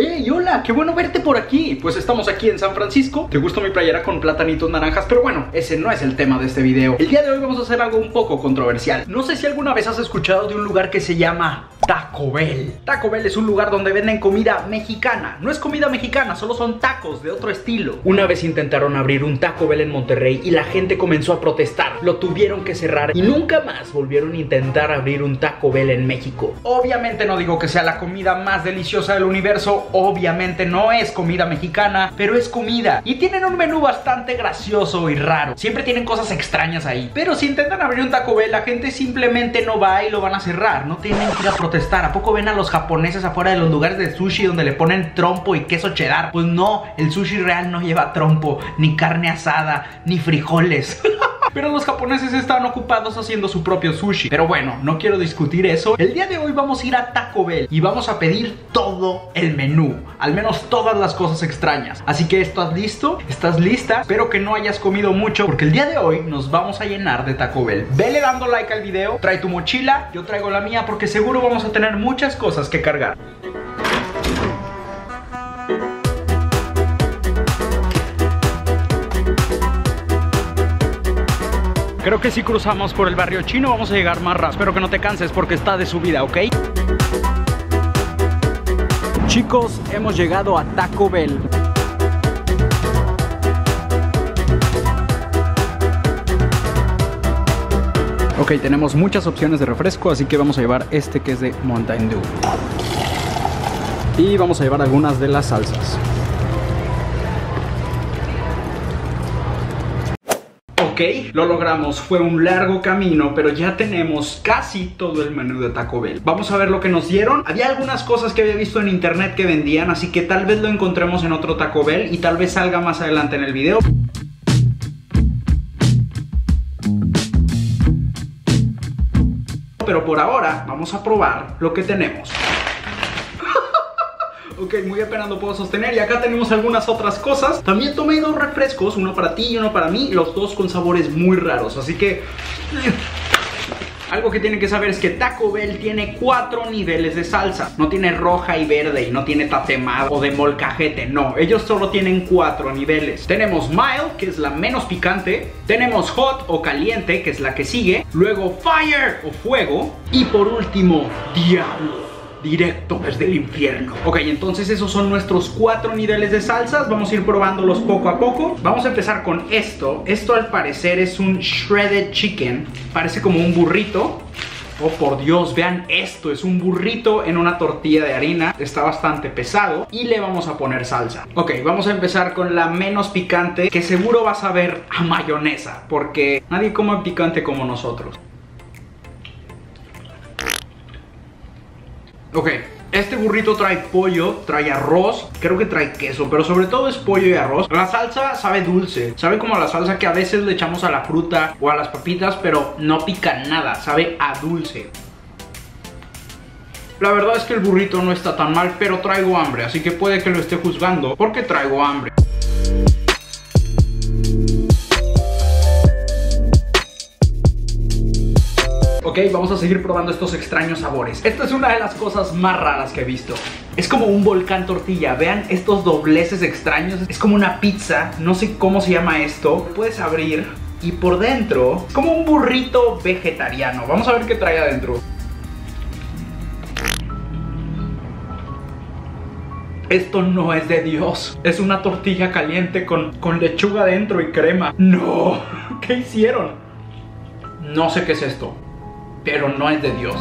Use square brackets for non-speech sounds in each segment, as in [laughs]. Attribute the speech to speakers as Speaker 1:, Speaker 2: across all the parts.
Speaker 1: ¡Hey, hola! ¡Qué bueno verte por aquí! Pues estamos aquí en San Francisco. ¿Te gusta mi playera con platanitos naranjas? Pero bueno, ese no es el tema de este video. El día de hoy vamos a hacer algo un poco controversial. No sé si alguna vez has escuchado de un lugar que se llama Taco Bell. Taco Bell es un lugar donde venden comida mexicana. No es comida mexicana, solo son tacos de otro estilo. Una vez intentaron abrir un Taco Bell en Monterrey y la gente comenzó a protestar. Lo tuvieron que cerrar y nunca más volvieron a intentar abrir un Taco Bell en México. Obviamente no digo que sea la comida más deliciosa del universo, obviamente no es comida mexicana, pero es comida. Y tienen un menú bastante gracioso y raro. Siempre tienen cosas extrañas ahí. Pero si intentan abrir un Taco Bell, la gente simplemente no va y lo van a cerrar. No tienen que ir a protestar. ¿A poco ven a los japoneses afuera de los lugares de sushi donde le ponen trompo y queso cheddar? Pues no, el sushi real no lleva trompo, ni carne asada, ni frijoles. [laughs] Pero los japoneses están ocupados haciendo su propio sushi. Pero bueno, no quiero discutir eso. El día de hoy vamos a ir a Taco Bell y vamos a pedir todo el menú. Al menos todas las cosas extrañas. Así que ¿estás listo? ¿Estás lista? Espero que no hayas comido mucho porque el día de hoy nos vamos a llenar de Taco Bell. Vele dando like al video, trae tu mochila, yo traigo la mía porque seguro vamos a tener muchas cosas que cargar. Creo que si cruzamos por el barrio chino vamos a llegar más rápido. Espero que no te canses porque está de subida, ¿ok? Chicos, hemos llegado a Taco Bell. Ok, tenemos muchas opciones de refresco, así que vamos a llevar este que es de Mountain Dew. Y vamos a llevar algunas de las salsas. Ok, lo logramos, fue un largo camino, pero ya tenemos casi todo el menú de Taco Bell. Vamos a ver lo que nos dieron. Había algunas cosas que había visto en internet que vendían, así que tal vez lo encontremos en otro Taco Bell y tal vez salga más adelante en el video. Pero por ahora vamos a probar lo que tenemos. Ok, muy apenas lo puedo sostener Y acá tenemos algunas otras cosas También tomé dos refrescos, uno para ti y uno para mí Los dos con sabores muy raros Así que... Algo que tienen que saber es que Taco Bell tiene cuatro niveles de salsa. No tiene roja y verde y no tiene tatemado o de molcajete. No, ellos solo tienen cuatro niveles. Tenemos mild, que es la menos picante. Tenemos hot o caliente, que es la que sigue. Luego fire o fuego. Y por último, diablo directo desde el infierno. Ok, entonces esos son nuestros cuatro niveles de salsas. Vamos a ir probándolos poco a poco. Vamos a empezar con esto. Esto al parecer es un shredded chicken. Parece como un burrito. Oh, por Dios, vean esto, es un burrito en una tortilla de harina, está bastante pesado y le vamos a poner salsa. Ok, vamos a empezar con la menos picante, que seguro vas a ver a mayonesa, porque nadie come picante como nosotros. Ok, este burrito trae pollo, trae arroz, creo que trae queso, pero sobre todo es pollo y arroz. La salsa sabe dulce, sabe como la salsa que a veces le echamos a la fruta o a las papitas, pero no pica nada, sabe a dulce. La verdad es que el burrito no está tan mal, pero traigo hambre, así que puede que lo esté juzgando porque traigo hambre. Vamos a seguir probando estos extraños sabores. Esta es una de las cosas más raras que he visto. Es como un volcán tortilla. Vean estos dobleces extraños. Es como una pizza. No sé cómo se llama esto. Puedes abrir y por dentro es como un burrito vegetariano. Vamos a ver qué trae adentro. Esto no es de Dios. Es una tortilla caliente con, con lechuga dentro y crema. No. [laughs] ¿Qué hicieron? No sé qué es esto pero no es de Dios.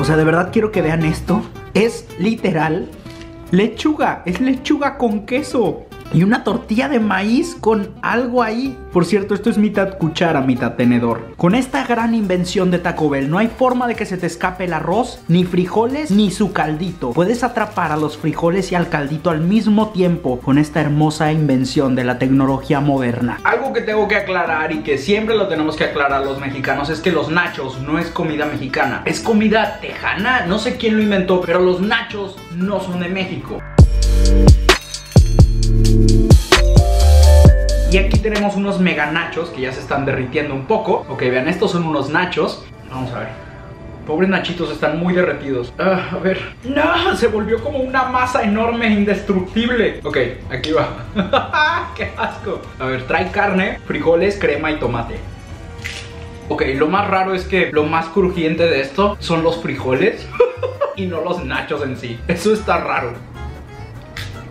Speaker 1: O sea, de verdad quiero que vean esto. Es literal lechuga, es lechuga con queso y una tortilla de maíz con algo ahí. Por cierto, esto es mitad cuchara, mitad tenedor. Con esta gran invención de Taco Bell, no hay forma de que se te escape el arroz, ni frijoles, ni su caldito. Puedes atrapar a los frijoles y al caldito al mismo tiempo con esta hermosa invención de la tecnología moderna. Algo que tengo que aclarar y que siempre lo tenemos que aclarar los mexicanos es que los nachos no es comida mexicana, es comida tejana. No sé quién lo inventó, pero los nachos no son de México. Y aquí tenemos unos mega nachos que ya se están derritiendo un poco. Ok, vean, estos son unos nachos. Vamos a ver. Pobres nachitos, están muy derretidos. Ah, a ver. No, se volvió como una masa enorme e indestructible. Ok, aquí va. [laughs] ¡Qué asco! A ver, trae carne, frijoles, crema y tomate. Ok, lo más raro es que lo más crujiente de esto son los frijoles [laughs] y no los nachos en sí. Eso está raro.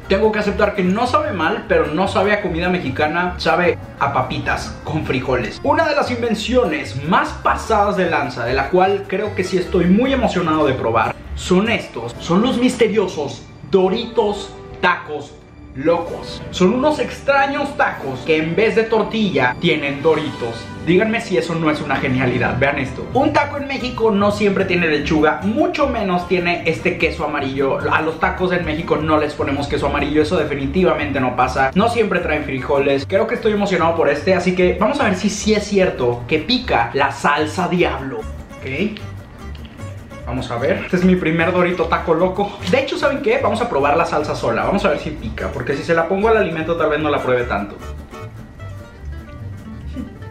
Speaker 1: Tengo que aceptar que no sabe mal, pero no sabe a comida mexicana, sabe a papitas con frijoles. Una de las invenciones más pasadas de lanza, de la cual creo que sí estoy muy emocionado de probar, son estos. Son los misteriosos Doritos Tacos locos. Son unos extraños tacos que en vez de tortilla tienen doritos. Díganme si eso no es una genialidad. Vean esto. Un taco en México no siempre tiene lechuga, mucho menos tiene este queso amarillo. A los tacos en México no les ponemos queso amarillo, eso definitivamente no pasa. No siempre traen frijoles. Creo que estoy emocionado por este, así que vamos a ver si sí es cierto que pica la salsa diablo. ¿Ok? Vamos a ver. Este es mi primer Dorito taco loco. De hecho, ¿saben qué? Vamos a probar la salsa sola. Vamos a ver si pica. Porque si se la pongo al alimento, tal vez no la pruebe tanto.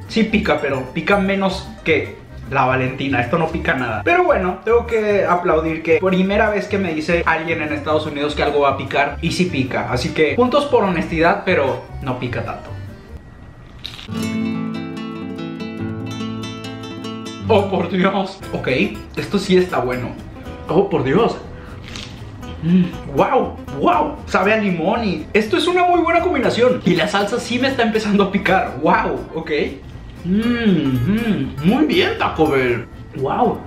Speaker 1: Sí pica, pero pica menos que la Valentina, esto no pica nada Pero bueno, tengo que aplaudir que primera vez que me dice alguien en Estados Unidos que algo va a picar Y sí pica, así que puntos por honestidad, pero no pica tanto Oh, por Dios. Ok, esto sí está bueno. Oh, por Dios. wow, mm, wow, sabe a limón y esto es una muy buena combinación. Y la salsa sí me está empezando a picar. Wow, ok. Mmm, muy bien, Taco Bell. Wow.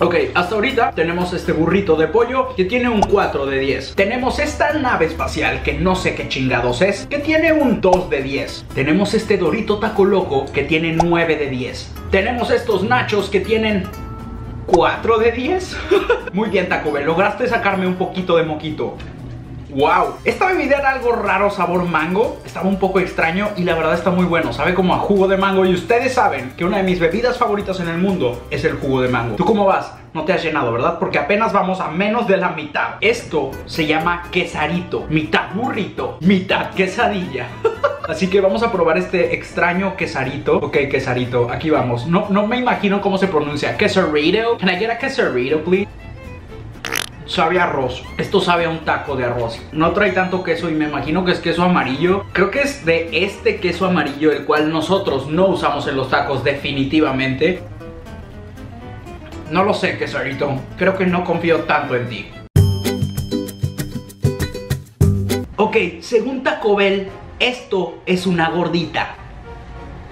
Speaker 1: Ok, hasta ahorita tenemos este burrito de pollo que tiene un 4 de 10 Tenemos esta nave espacial que no sé qué chingados es Que tiene un 2 de 10 Tenemos este Dorito Taco Loco que tiene 9 de 10 Tenemos estos nachos que tienen 4 de 10 [laughs] Muy bien Taco Bell, lograste sacarme un poquito de moquito ¡Wow! Esta bebida era algo raro, sabor mango. Estaba un poco extraño y la verdad está muy bueno. Sabe como a jugo de mango. Y ustedes saben que una de mis bebidas favoritas en el mundo es el jugo de mango. ¿Tú cómo vas? No te has llenado, ¿verdad? Porque apenas vamos a menos de la mitad. Esto se llama quesarito. Mitad burrito, mitad quesadilla. [laughs] Así que vamos a probar este extraño quesarito. Ok, quesarito, aquí vamos. No, no me imagino cómo se pronuncia. Quesarito. Can I get a quesarito, please? sabe arroz. Esto sabe a un taco de arroz. No trae tanto queso y me imagino que es queso amarillo. Creo que es de este queso amarillo el cual nosotros no usamos en los tacos definitivamente. No lo sé, quesarito. Creo que no confío tanto en ti. Ok, según Taco Bell, esto es una gordita.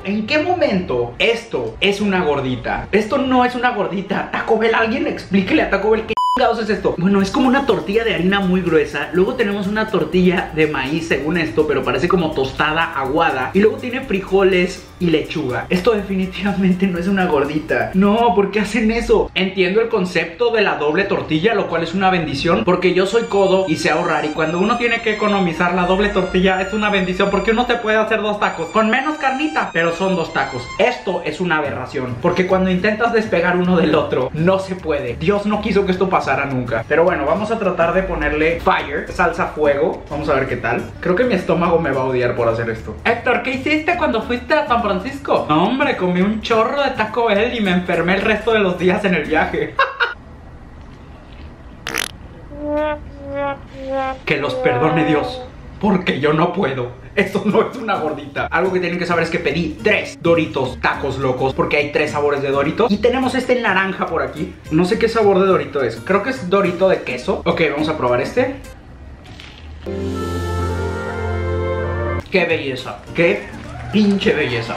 Speaker 1: ¿En qué momento esto es una gordita? Esto no es una gordita. Taco Bell, alguien explíquele a Taco Bell que es esto? Bueno, es como una tortilla de harina muy gruesa. Luego tenemos una tortilla de maíz, según esto, pero parece como tostada aguada. Y luego tiene frijoles y lechuga. Esto definitivamente no es una gordita. No, ¿por qué hacen eso? Entiendo el concepto de la doble tortilla, lo cual es una bendición, porque yo soy codo y sé ahorrar. Y cuando uno tiene que economizar la doble tortilla, es una bendición, porque uno te puede hacer dos tacos con menos carnita, pero son dos tacos. Esto es una aberración, porque cuando intentas despegar uno del otro, no se puede. Dios no quiso que esto pasara nunca. Pero bueno, vamos a tratar de ponerle fire, salsa fuego. Vamos a ver qué tal. Creo que mi estómago me va a odiar por hacer esto. Héctor, ¿qué hiciste cuando fuiste a Francisco? No, hombre, comí un chorro de Taco Bell y me enfermé el resto de los días en el viaje. [laughs] que los perdone Dios, porque yo no puedo. Esto no es una gordita. Algo que tienen que saber es que pedí tres Doritos tacos locos porque hay tres sabores de Dorito. Y tenemos este naranja por aquí. No sé qué sabor de Dorito es. Creo que es Dorito de queso. Ok, vamos a probar este. ¡Qué belleza! ¡Qué pinche belleza!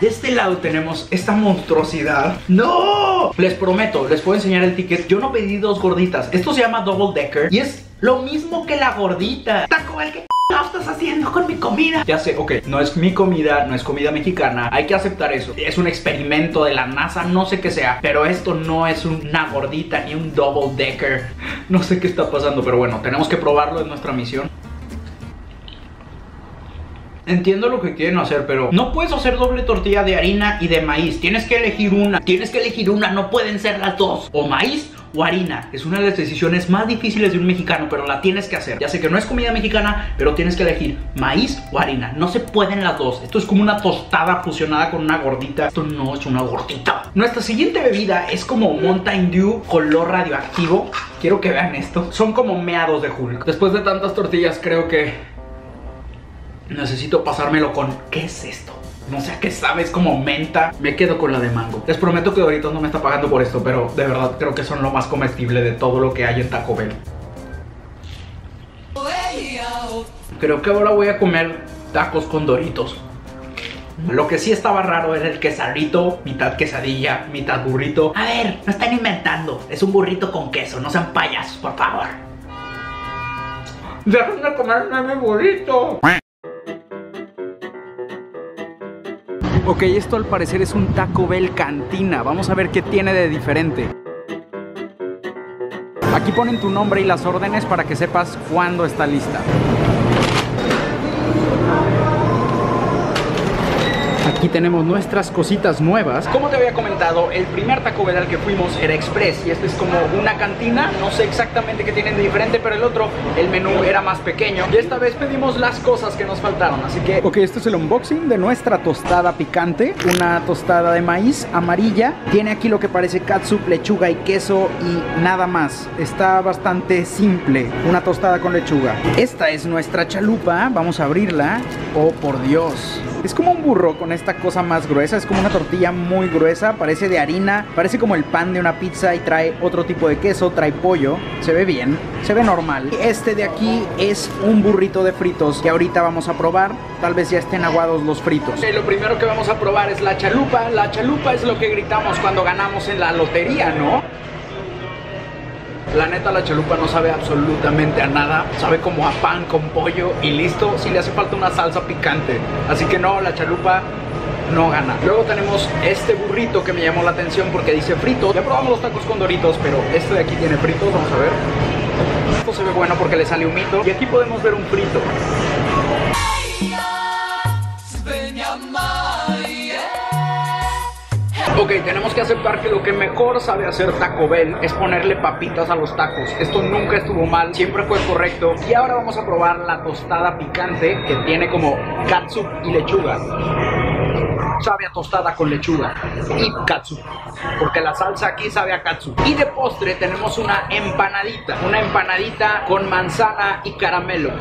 Speaker 1: De este lado tenemos esta monstruosidad ¡No! Les prometo, les puedo enseñar el ticket Yo no pedí dos gorditas Esto se llama Double Decker Y es lo mismo que la gordita. Taco el ¿qué estás haciendo con mi comida? Ya sé, ok, no es mi comida, no es comida mexicana. Hay que aceptar eso. Es un experimento de la NASA, no sé qué sea. Pero esto no es una gordita ni un double decker. No sé qué está pasando, pero bueno, tenemos que probarlo en nuestra misión. Entiendo lo que quieren hacer, pero no puedes hacer doble tortilla de harina y de maíz. Tienes que elegir una. Tienes que elegir una, no pueden ser las dos. O maíz o harina. Es una de las decisiones más difíciles de un mexicano, pero la tienes que hacer. Ya sé que no es comida mexicana, pero tienes que elegir maíz o harina. No se pueden las dos. Esto es como una tostada fusionada con una gordita. Esto no es una gordita. Nuestra siguiente bebida es como Mountain Dew color radioactivo. Quiero que vean esto. Son como meados de Hulk. Después de tantas tortillas, creo que necesito pasármelo con. ¿Qué es esto? no sé qué sabes como menta. Me quedo con la de mango. Les prometo que Doritos no me está pagando por esto, pero de verdad creo que son lo más comestible de todo lo que hay en Taco Bell. Creo que ahora voy a comer tacos con Doritos. Lo que sí estaba raro era el quesadito, mitad quesadilla, mitad burrito. A ver, no están inventando. Es un burrito con queso, no sean payasos, por favor. Déjenme comerme mi burrito. Ok, esto al parecer es un Taco Bell cantina. Vamos a ver qué tiene de diferente. Aquí ponen tu nombre y las órdenes para que sepas cuándo está lista. Aquí tenemos nuestras cositas nuevas. Como te había comentado, el primer Taco Bell al que fuimos era Express y este es como una cantina. No sé exactamente qué tienen de diferente, pero el otro, el menú era más pequeño. Y esta vez pedimos las cosas que nos faltaron, así que... Ok, este es el unboxing de nuestra tostada picante. Una tostada de maíz amarilla. Tiene aquí lo que parece catsup, lechuga y queso y nada más. Está bastante simple. Una tostada con lechuga. Esta es nuestra chalupa. Vamos a abrirla. Oh, por Dios. Es como un burro con esta cosa más gruesa, es como una tortilla muy gruesa, parece de harina, parece como el pan de una pizza y trae otro tipo de queso, trae pollo, se ve bien, se ve normal. Este de aquí es un burrito de fritos que ahorita vamos a probar, tal vez ya estén aguados los fritos. lo primero que vamos a probar es la chalupa, la chalupa es lo que gritamos cuando ganamos en la lotería, ¿no? La neta la chalupa no sabe absolutamente a nada, sabe como a pan con pollo y listo, si le hace falta una salsa picante. Así que no, la chalupa no gana. Luego tenemos este burrito que me llamó la atención porque dice frito. Ya probamos los tacos con doritos, pero este de aquí tiene fritos, vamos a ver. Esto se ve bueno porque le sale un mito. Y aquí podemos ver un frito. Ok, tenemos que aceptar que lo que mejor sabe hacer Taco Bell es ponerle papitas a los tacos. Esto nunca estuvo mal, siempre fue correcto. Y ahora vamos a probar la tostada picante que tiene como katsup y lechuga. Sabe a tostada con lechuga y katsup, porque la salsa aquí sabe a katsup. Y de postre tenemos una empanadita, una empanadita con manzana y caramelo.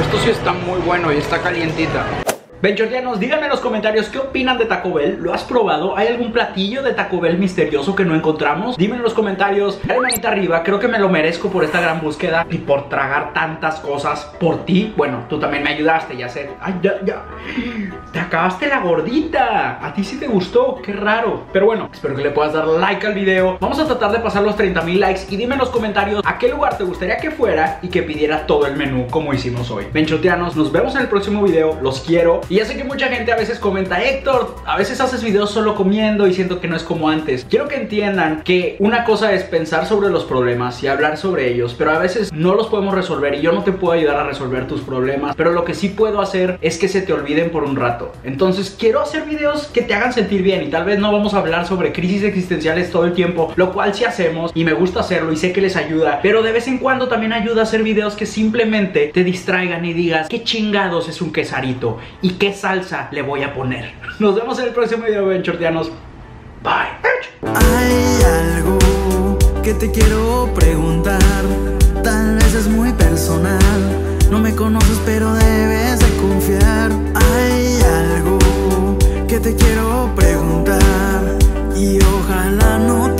Speaker 1: Esto sí está muy bueno y está calientita. Benchordianos, díganme en los comentarios qué opinan de Taco Bell. ¿Lo has probado? ¿Hay algún platillo de Taco Bell misterioso que no encontramos? Dime en los comentarios. Dale manita arriba, creo que me lo merezco por esta gran búsqueda y por tragar tantas cosas por ti. Bueno, tú también me ayudaste, ya sé. Ay, ya, ya. Te acabaste la gordita. A ti sí te gustó, qué raro. Pero bueno, espero que le puedas dar like al video. Vamos a tratar de pasar los 30 mil likes y dime en los comentarios a qué lugar te gustaría que fuera y que pidiera todo el menú como hicimos hoy. Benchoteanos, nos vemos en el próximo video. Los quiero. Y ya sé que mucha gente a veces comenta, Héctor, a veces haces videos solo comiendo y siento que no es como antes. Quiero que entiendan que una cosa es pensar sobre los problemas y hablar sobre ellos, pero a veces no los podemos resolver y yo no te puedo ayudar a resolver tus problemas, pero lo que sí puedo hacer es que se te olviden por un rato. Entonces quiero hacer videos que te hagan sentir bien y tal vez no vamos a hablar sobre crisis existenciales todo el tiempo, lo cual sí hacemos y me gusta hacerlo y sé que les ayuda, pero de vez en cuando también ayuda a hacer videos que simplemente te distraigan y digas, qué chingados es un quesarito y qué salsa le voy a poner. Nos vemos en el próximo video, Benchortianos. Bye.
Speaker 2: Hay algo que te quiero preguntar, tal vez es muy personal. No me conoces, pero debes de confiar. Hay algo que te quiero preguntar y ojalá no